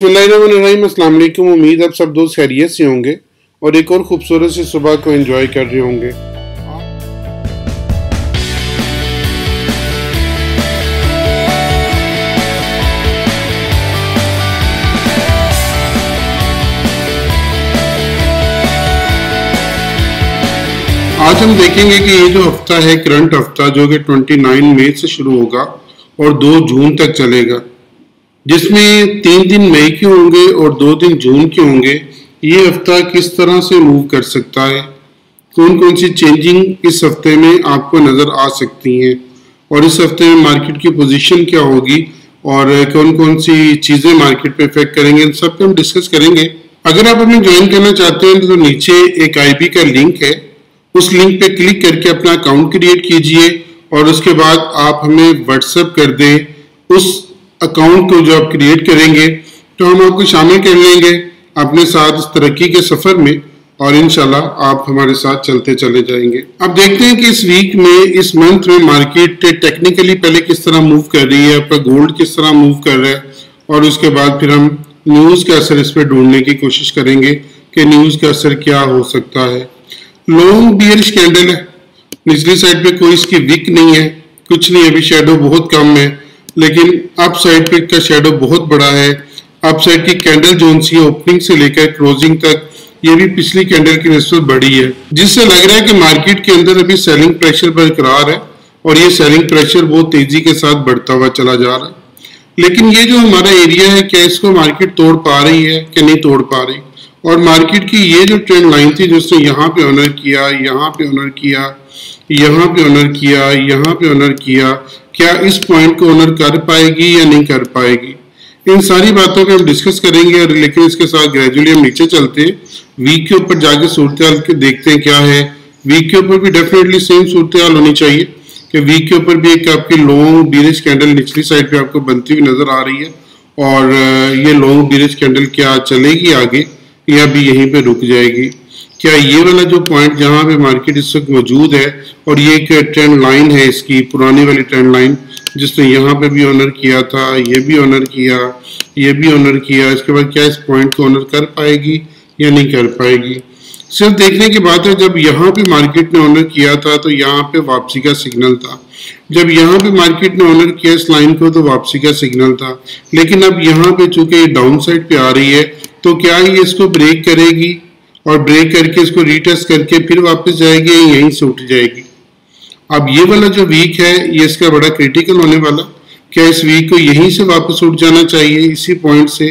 अस्सलाम उम्मीद आप सब दोस्त खैरियत से होंगे और एक और खूबसूरत सी सुबह को एंजॉय कर रहे होंगे। आज हम देखेंगे कि ये जो हफ़्ता है करंट हफ़्ता, जो कि 29 मई से शुरू होगा और 2 जून तक चलेगा। जिसमें तीन दिन मई के होंगे और दो दिन जून के होंगे, ये हफ़्ता किस तरह से मूव कर सकता है? कौन कौन सी चेंजिंग इस हफ़्ते में आपको नज़र आ सकती हैं? और इस हफ़्ते में मार्केट की पोजीशन क्या होगी? और कौन कौन सी चीज़ें मार्केट पे इफ़ेक्ट करेंगे? इन सब पे हम डिस्कस करेंगे। अगर आप हमें ज्वाइन करना चाहते हैं तो नीचे एक आईपी का लिंक है। उस लिंक पे क्लिक करके अपना अकाउंट क्रिएट कीजिए और उसके बाद आप हमें व्हाट्सएप कर दें। उस अकाउंट को जो आप क्रिएट करेंगे तो हम आपको शामिल कर लेंगे अपने साथ इस तरक्की के सफ़र में और इनशाला आप हमारे साथ चलते चले जाएँगे। अब देखते हैं कि इस वीक में, इस मंथ में मार्केट टेक्निकली पहले किस तरह मूव कर रही है आपका गोल्ड किस तरह मूव कर रहा है और उसके बाद फिर हम न्यूज़ का असर इस पर ढूँढने की कोशिश करेंगे कि न्यूज़ का असर क्या हो सकता है। लॉन्ग बियरिश कैंडल है। निचली साइड पे कोई इसकी विक नहीं है। कुछ नहीं, अभी शेडो बहुत कम है। लेकिन अप साइड पे का शेडो बहुत बड़ा है। अप साइड की कैंडल जोन सी ओपनिंग से लेकर क्लोजिंग तक, ये भी पिछली कैंडल की नस्बत बड़ी है। जिससे लग रहा है कि मार्केट के अंदर अभी सेलिंग प्रेशर बरकरार है और ये सेलिंग प्रेशर बहुत तेज़ी के साथ बढ़ता हुआ चला जा रहा है। लेकिन ये जो हमारा एरिया है, क्या इसको मार्केट तोड़ पा रही है कि नहीं तोड़ पा रही? और मार्केट की ये जो ट्रेंड लाइन थी जिसने यहाँ पे ऑनर किया, यहाँ पे ऑनर किया, यहाँ पे ऑनर किया, यहाँ पे ऑनर किया क्या इस पॉइंट को ऑनर कर पाएगी या नहीं कर पाएगी? इन सारी बातों को हम डिस्कस करेंगे और लेकिन इसके साथ ग्रेजुअली हम नीचे चलते हैं। वीक के ऊपर जाके सूरत देखते हैं क्या है। वीक के ऊपर भी डेफिनेटली सेम सूरत होनी चाहिए कि वीक के ऊपर भी एक आपकी लॉन्ग बीरिज कैंडल निचली साइड पे आपको बनती हुई नज़र आ रही है। और ये लॉन्ग बीरिज कैंडल क्या चलेगी आगे? या भी यहीं पे रुक जाएगी। क्या ये वाला जो पॉइंट जहाँ पे मार्केट इस वक्त मौजूद है, और ये एक ट्रेंड लाइन है इसकी, पुरानी वाली ट्रेंड लाइन जिसने यहाँ पे भी ऑनर किया था, ये भी ऑनर किया, ये भी ऑनर किया, इसके बाद क्या इस पॉइंट को ऑनर कर पाएगी या नहीं कर पाएगी? सिर्फ़ देखने की बात है, जब यहाँ पे मार्केट ने ऑनर किया था तो यहाँ पे वापसी का सिग्नल था। जब यहाँ पे मार्केट ने ऑनर किया इस लाइन को तो वापसी का सिग्नल था। लेकिन अब यहाँ पे चूँकि डाउन साइड पे आ रही है तो क्या ये इसको ब्रेक करेगी? और ब्रेक करके इसको रीटेस्ट करके फिर वापस जाएगी, यहीं से उठ जाएगी। अब ये वाला जो वीक है, ये इसका बड़ा क्रिटिकल होने वाला। क्या इस वीक को यहीं से वापस उठ जाना चाहिए, इसी पॉइंट से?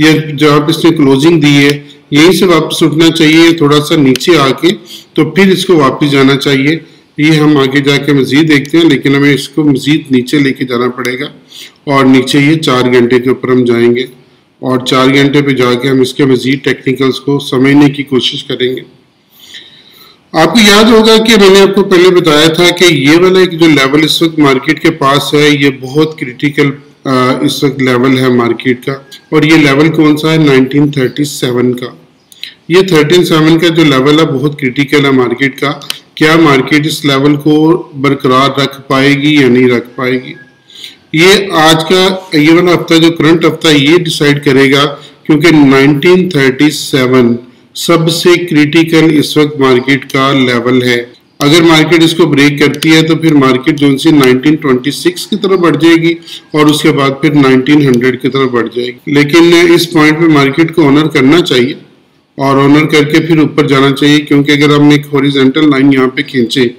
या जहाँ पे इसने क्लोजिंग दी है, यहीं से वापस उठना चाहिए थोड़ा सा नीचे आके तो फिर इसको वापस जाना चाहिए? ये हम आगे जाके मजीद देखते हैं, लेकिन हमें इसको मजीद नीचे लेके जाना पड़ेगा। और नीचे ये चार घंटे के ऊपर हम जाएँगे। और चार घंटे पे जाके हम इसके मजीद टेक्निकल्स को समझने की कोशिश करेंगे। आपको याद होगा कि मैंने आपको पहले बताया था कि ये वाला एक जो लेवल इस वक्त मार्केट के पास है, ये बहुत क्रिटिकल इस वक्त लेवल है मार्केट का। और ये लेवल कौन सा है? 1937 का। ये 137 का जो लेवल है, बहुत क्रिटिकल है मार्केट का। क्या मार्केट इस लेवल को बरकरार रख पाएगी या नहीं रख पाएगी? ये आज का इवन हफ़्ता, जो करंट हफ़्ता ये डिसाइड करेगा, क्योंकि 1937 सबसे क्रिटिकल इस वक्त मार्केट का लेवल है। अगर मार्केट इसको ब्रेक करती है तो फिर मार्केट जो सी 1926 की तरफ़ बढ़ जाएगी, और उसके बाद फिर 1900 की तरफ़ बढ़ जाएगी। लेकिन इस पॉइंट पे मार्केट को ऑनर करना चाहिए, और ऑनर करके फिर ऊपर जाना चाहिए, क्योंकि अगर हम एक हॉरिजेंटल लाइन यहाँ पे खींचे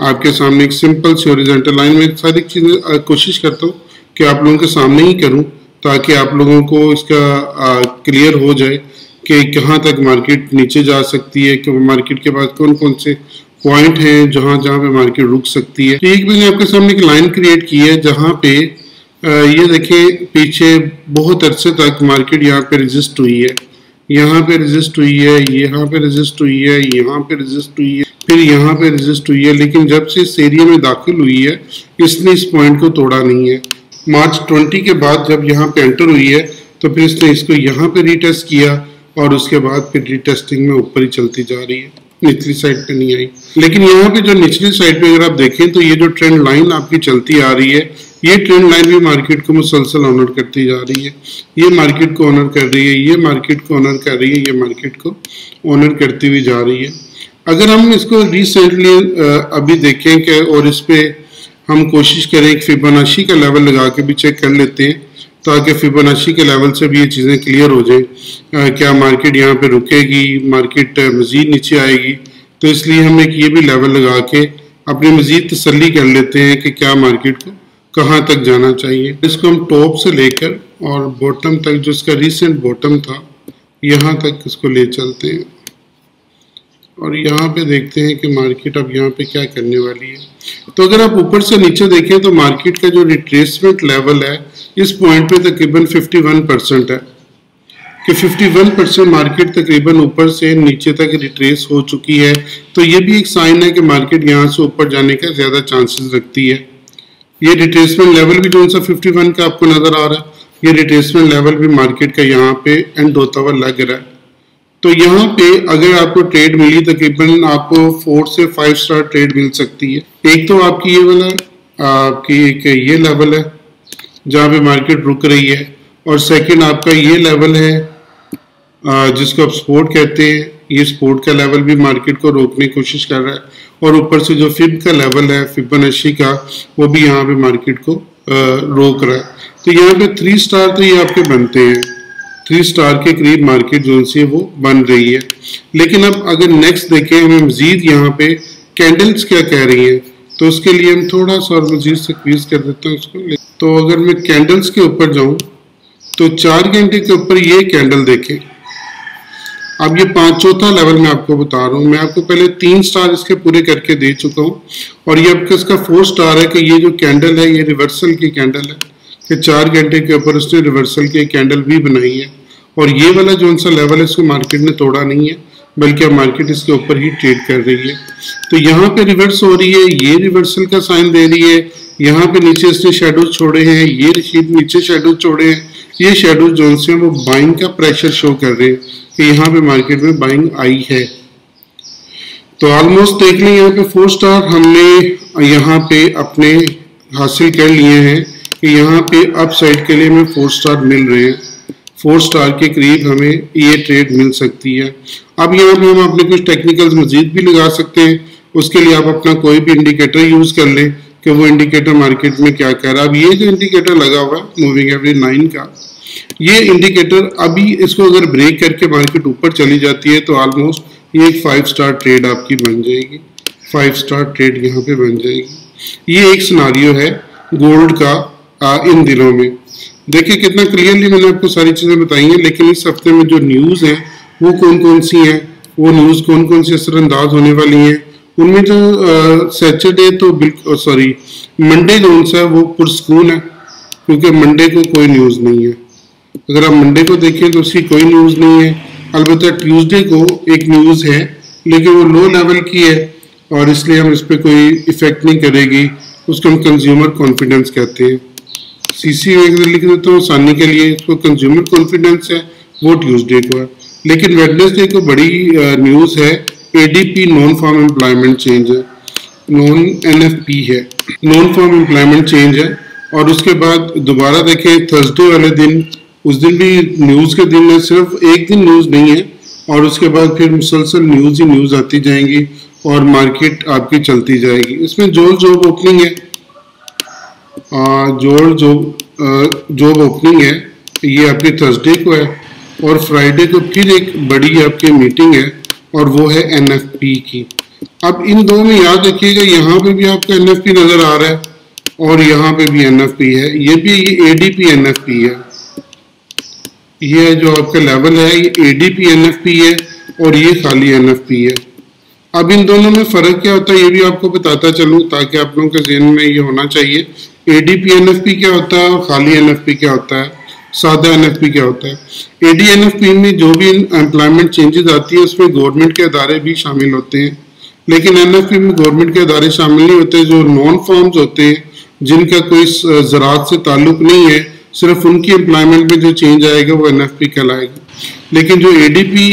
आपके सामने एक सिंपल सी ओरिजेंटल लाइन में सारी चीज़ें कोशिश करता हूँ कि आप लोगों के सामने ही करूँ, ताकि आप लोगों को इसका क्लियर हो जाए कि कहाँ तक मार्केट नीचे जा सकती है कि मार्केट के बाद कौन कौन से पॉइंट हैं जहाँ जहाँ पे मार्केट रुक सकती है। एक मैंने आपके सामने एक लाइन क्रिएट की है, जहाँ पे ये देखें पीछे बहुत अरसे तक मार्केट यहाँ पे रजिस्ट हुई है। यहाँ पे रजिस्ट हुई है, यहाँ पे रजिस्ट हुई है, यहाँ पे रजिस्ट हुई है। फिर यहाँ पे रजिस्ट हुई है, लेकिन जब से इस एरिया में दाखिल हुई है, इसने इस पॉइंट को तोड़ा नहीं है। मार्च 20 के बाद जब यहाँ पे एंटर हुई है तो फिर इसने इसको यहाँ पे रीटेस्ट किया और उसके बाद फिर रीटेस्टिंग में ऊपर ही चलती जा रही है। निचली साइड पे नहीं आई। लेकिन यहाँ पे जो निचली साइड पे अगर आप देखें तो ये जो ट्रेंड लाइन आपकी चलती आ रही है, ये ट्रेंड लाइन भी मार्केट को मुसलसल ऑनर करती जा रही है। ये मार्केट को ऑनर कर रही है, ये मार्केट को ऑनर कर रही है, ये मार्केट को ऑनर करती हुई जा रही है। अगर हम इसको रिसेंटली अभी देखें कि और इस पर हम कोशिश करें कि फिबोनाची का लेवल लगा के भी चेक कर लेते हैं, ताकि फिबोनाची के लेवल से भी ये चीज़ें क्लियर हो जाए। क्या मार्केट यहाँ पे रुकेगी? मार्केट मज़ीद नीचे आएगी? तो इसलिए हम एक ये भी लेवल लगा के अपनी मज़ीद तसली कर लेते हैं कि क्या मार्केट को कहाँ तक जाना चाहिए। इसको हम टॉप से लेकर और बॉटम तक, जो इसका रिसेंट बॉटम था, यहाँ तक इसको ले चलते हैं। और यहाँ पे देखते हैं कि मार्केट अब यहाँ पे क्या करने वाली है। तो अगर आप ऊपर से नीचे देखें तो मार्केट का जो रिट्रेसमेंट लेवल है, इस पॉइंट पे तकरीबन 51 परसेंट है। कि 51 परसेंट मार्केट तकरीबन ऊपर से नीचे तक रिट्रेस हो चुकी है। तो ये भी एक साइन है कि मार्केट यहाँ से ऊपर जाने का ज़्यादा चांसेस रखती है। ये रिट्रेसमेंट लेवल भी जो सा 51 का आपको नज़र आ रहा है, ये रिट्रेसमेंट लेवल भी मार्केट का यहाँ पे एंड होता हुआ लग रहा है। तो यहाँ पे अगर आपको ट्रेड मिली तकरीबन आपको फोर से फाइव स्टार ट्रेड मिल सकती है। एक तो आपकी ये वाला, आपकी एक ये लेवल है, जहाँ पे मार्केट रुक रही है। और सेकंड आपका ये लेवल है जिसको आप स्पोर्ट कहते हैं, ये स्पोर्ट का लेवल भी मार्केट को रोकने की कोशिश कर रहा है। और ऊपर से जो फिब का लेवल है फिबोनाची का, वो भी यहाँ पे मार्केट को रोक रहा है। तो यहाँ पे थ्री स्टार तो ये आपके बनते हैं। थ्री स्टार के करीब मार्केट जो है वो बन रही है। लेकिन अब अगर नेक्स्ट देखें, हमें मजीद यहाँ पे कैंडल्स क्या कह रही हैं तो उसके लिए हम थोड़ा सा और मजीद से क्वीज कर देते हैं उसको। तो अगर मैं कैंडल्स के ऊपर जाऊँ तो चार घंटे के ऊपर ये कैंडल देखें। अब ये पाँच चौथा लेवल मैं आपको बता रहा हूँ। मैं आपको पहले तीन स्टार इसके पूरे करके दे चुका हूँ। और ये आपका इसका फोर स्टार है कि ये जो कैंडल है, ये रिवर्सल की कैंडल है, कि चार घंटे के ऊपर उसने रिवर्सल की कैंडल भी बनाई है। और ये वाला जो सा लेवल है, इसको मार्केट ने तोड़ा नहीं है, बल्कि अब मार्केट इसके ऊपर ही ट्रेड कर रही है। तो यहाँ पे रिवर्स हो रही है, ये रिवर्सल का साइन दे रही है, यहाँ पे नीचे इसने शेडोज छोड़े हैं, ये नीचे शेडोज छोड़े हैं, ये शेडोज जो से वो बाइंग का प्रेशर शो कर रहे हैं कि यहाँ पे मार्केट में बाइंग आई है। तो ऑलमोस्ट देख लें, यहाँ पे फोर स्टार हमने यहाँ पे अपने हासिल कर लिए हैं कि यहाँ पे अप साइड के लिए हमें फोर स्टार मिल रहे हैं। फोर स्टार के करीब हमें ये ट्रेड मिल सकती है। अब यहाँ पे हम अपने कुछ टेक्निकल्स मजीद भी लगा सकते हैं। उसके लिए आप अपना कोई भी इंडिकेटर यूज़ कर लें कि वो इंडिकेटर मार्केट में क्या कह रहा है। अब ये जो इंडिकेटर लगा हुआ है मूविंग एवरी नाइन का ये इंडिकेटर अभी इसको अगर ब्रेक करके मार्केट ऊपर चली जाती है तो ऑलमोस्ट ये एक फाइव स्टार ट्रेड आपकी बन जाएगी। फाइव स्टार ट्रेड यहाँ पे बन जाएगी। ये एक सिनारियो है गोल्ड का आ, इन दिनों में। देखिए कितना क्लियरली मैंने आपको सारी चीज़ें बताई हैं, लेकिन इस हफ़्ते में जो न्यूज़ है, वो कौन कौन सी हैं? वो न्यूज़ कौन कौन सी असरअंदाज होने वाली हैं? उनमें जो सैटरडे तो बिल्कुल सॉरी मंडे जो सा है, वो पुरस्कून है, क्योंकि मंडे को कोई न्यूज़ नहीं है। अगर आप मंडे को देखें तो उसकी कोई न्यूज़ नहीं है। अलबत्त ट्यूसडे को एक न्यूज़ है, लेकिन वो लो लेवल की है, और इसलिए हम इस पर कोई इफ़ेक्ट नहीं करेगी। उसको हम कंज्यूमर कॉन्फिडेंस कहते हैं। सी सी लिख देता हूँ आसानी के लिए इसको कंज्यूमर कॉन्फिडेंस है, वो ट्यूसडे को है। लेकिन वेडनेसडे को बड़ी न्यूज़ है ADP non farm employment change है। नॉन एनएफपी है। नॉन फॉर्म एम्प्लॉयमेंट चेंज है। और उसके बाद दोबारा देखें थर्सडे वाले दिन, उस दिन भी न्यूज़ के दिन में सिर्फ़ एक दिन न्यूज़ नहीं है। और उसके बाद फिर मुसलसल न्यूज़ ही न्यूज़ आती जाएँगी और मार्केट आपकी चलती जाएगी। इसमें ज़ोर जॉब ओपनिंग है ज़ोर जॉब जॉब ओपनिंग है, ये आपके थर्सडे को है और फ्राइडे को फिर एक बड़ी आपकी मीटिंग है और वो है एनएफपी की। अब इन दो में याद रखिएगा, यहाँ पे भी आपका एनएफपी नज़र आ रहा है और यहाँ पे भी एनएफपी है। ये भी ये ए डी एडीपी एनएफपी है। ये जो आपका लेवल है, ये A D P N P है और ये खाली एन पी है। अब इन दोनों में फ़र्क क्या होता है ये भी आपको बताता चलूँ, ताकि आप लोगों के जहन में ये होना चाहिए। A D P N F P क्या होता है और खाली एन एफ़ पी क्या होता है? सादा एन एफ़ पी क्या होता है? A D N F P में जो भी एम्प्लॉयमेंट चेंजेस आती है, उसमें गवर्नमेंट के अदारे भी शामिल होते हैं। लेकिन एन एफ़ पी में गवर्नमेंट के अदारे शामिल नहीं होते, जो नॉन फॉर्म्स होते हैं, जिनका कोई ज़रात से ताल्लुक नहीं है सिर्फ़ उनकी एम्प्लॉयमेंट में जो चेंज आएगा वो एन कहलाएगा। लेकिन जो A D P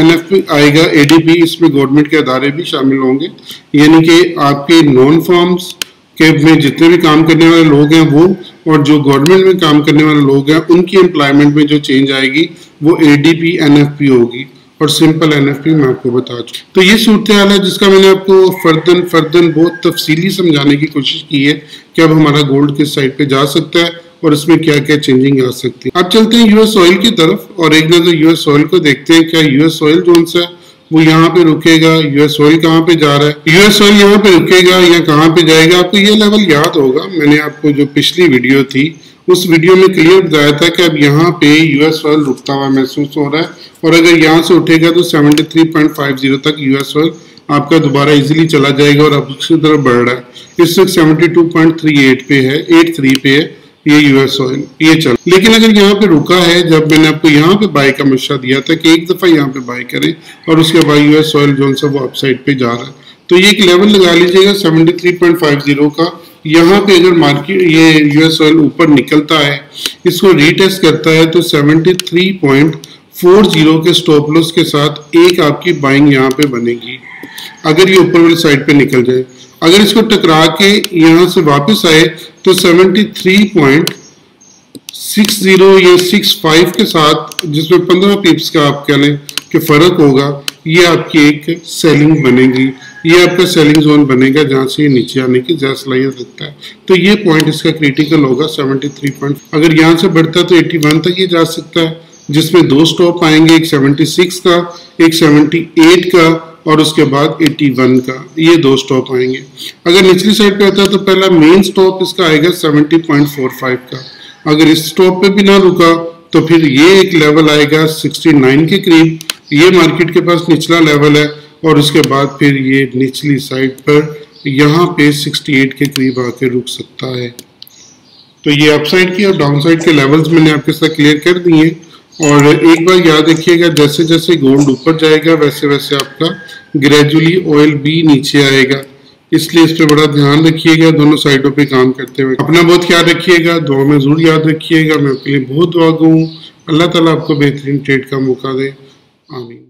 N F P आएगा ए डी पी इसमें गवर्नमेंट के अदारे भी शामिल होंगे। यानी कि आपके नॉन फॉर्म्स के में जितने भी काम करने वाले लोग हैं वो, और जो गवर्नमेंट में काम करने वाले लोग हैं, उनकी एम्प्लॉयमेंट में जो चेंज आएगी, वो A D P N F P होगी। और सिंपल एन एफ़ पी मैं आपको बता चुका तो ये सूरत हाल है जिसका मैंने आपको फर्दन फर्दन बहुत तफसीली समझाने की कोशिश की है कि अब हमारा गोल्ड किस साइड पे जा सकता है। और इसमें क्या क्या चेंजिंग आ सकती है। अब चलते हैं यूएस ऑयल की तरफ़ और एक नज़र यूएस ऑयल को देखते हैं क्या यूएस ऑयल जो सा वो यहाँ पे रुकेगा यूएस ऑयल कहाँ पे जा रहा है। यूएस ऑयल यहाँ पे रुकेगा या कहाँ पे जाएगा, आपको ये लेवल याद होगा। मैंने आपको जो पिछली वीडियो थी, उस वीडियो में क्लियर बताया था कि अब यहाँ पे यूएस ऑयल रुकता हुआ महसूस हो रहा है और अगर यहाँ से उठेगा तो 73.50 तक यूएस ऑयल आपका दोबारा इजीली चला जाएगा और अब उसकी तरफ़ बढ़ रहा है। इस वक्त 72.38 पे है 83 पे है। ये यूएस ऑयल ये चल। लेकिन अगर यहाँ पे रुका है, जब मैंने आपको यहाँ पे बाय का मशा दिया था कि एक दफ़ा यहाँ पे बाय करें और उसके बाद यूएस ऑयल जो सा वो अपसाइड पे जा रहा है। तो ये एक लेवल लगा लीजिएगा 73.50 का। यहाँ पे अगर मार्केट ये यूएस ऑयल ऊपर निकलता है, इसको रीटेस्ट करता है तो 73.40 के स्टॉप लॉस के साथ एक आपकी बाइंग यहाँ पे बनेगी। अगर ये ऊपर वाली साइड पे निकल जाए। अगर इसको टकरा के यहाँ से वापस आए तो 73.60 या 65 के साथ, जिसमें 15 पिप्स का आप कह लें कि फ़र्क होगा, ये आपकी एक सेलिंग बनेगी। ये आपका सेलिंग जोन बनेगा जहाँ से ये नीचे आने की ज़्यादा सलाहियत रखता है। तो ये पॉइंट इसका क्रिटिकल होगा 73 पॉइंट अगर यहाँ से बढ़ता है तो 81 तक ये जा सकता है, जिसमें दो स्टॉप आएँगे, एक 76 का, एक 78 का और उसके बाद 81 का, ये दो स्टॉप आएँगे। अगर निचली साइड पे आता है तो पहला मेन स्टॉप इसका आएगा 70.45 का। अगर इस स्टॉप पे भी ना रुका तो फिर ये एक लेवल आएगा 69 के करीब। ये मार्केट के पास निचला लेवल है और उसके बाद फिर ये निचली साइड पर यहाँ पे 68 के करीब आके रुक सकता है। तो ये अपसाइड की और डाउन साइड के लेवल्स मैंने आपके साथ क्लियर कर दिए और एक बार याद रखिएगा जैसे जैसे गोल्ड ऊपर जाएगा वैसे वैसे आपका ग्रेजुअली ऑयल भी नीचे आएगा। इसलिए इस पर बड़ा ध्यान रखिएगा, दोनों साइडों पे काम करते हुए। अपना बहुत ख्याल रखिएगा, दुआ में ज़रूर याद रखिएगा। मैं आपके लिए बहुत दुआ गूँ अल्लाह ताला आपको बेहतरीन ट्रेड का मौका दे। आमीन।